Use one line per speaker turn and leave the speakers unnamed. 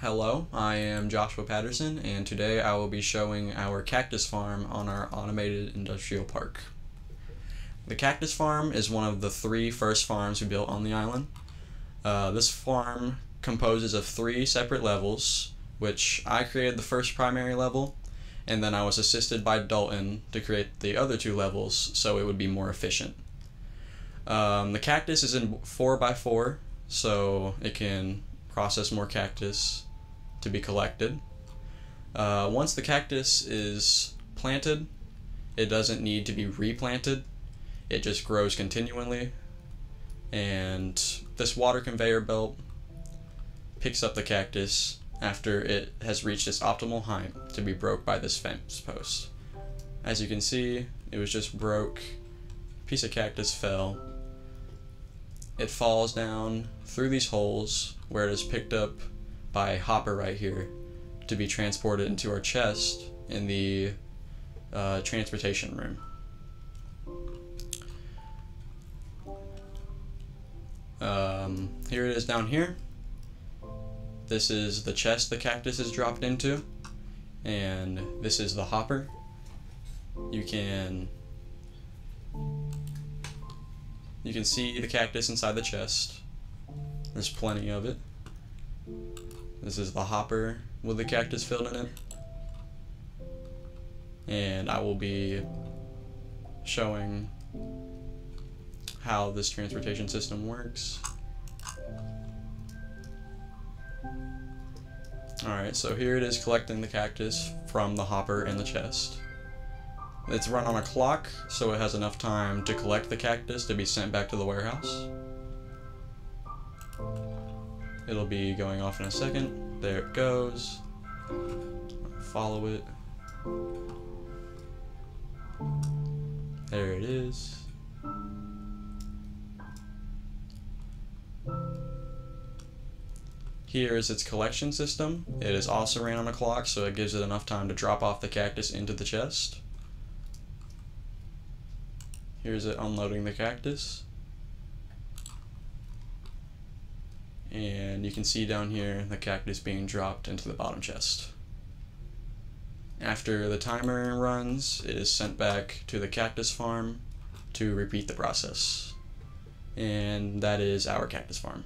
Hello, I am Joshua Patterson, and today I will be showing our cactus farm on our automated industrial park. The cactus farm is one of the three first farms we built on the island. Uh, this farm composes of three separate levels, which I created the first primary level, and then I was assisted by Dalton to create the other two levels so it would be more efficient. Um, the cactus is in 4x4, so it can process more cactus to be collected. Uh, once the cactus is planted, it doesn't need to be replanted. It just grows continually. And this water conveyor belt picks up the cactus after it has reached its optimal height to be broke by this fence post. As you can see, it was just broke. Piece of cactus fell. It falls down through these holes where it is picked up by Hopper right here to be transported into our chest in the uh, transportation room. Um, here it is down here. This is the chest the cactus is dropped into, and this is the hopper. You can you can see the cactus inside the chest. There's plenty of it. This is the hopper with the cactus filled in it. And I will be showing how this transportation system works. Alright, so here it is collecting the cactus from the hopper and the chest. It's run on a clock, so it has enough time to collect the cactus to be sent back to the warehouse. It'll be going off in a second. There it goes. Follow it. There it is. Here is its collection system. It is also ran on a clock, so it gives it enough time to drop off the cactus into the chest. Here's it unloading the cactus. And you can see down here the cactus being dropped into the bottom chest. After the timer runs, it is sent back to the cactus farm to repeat the process. And that is our cactus farm.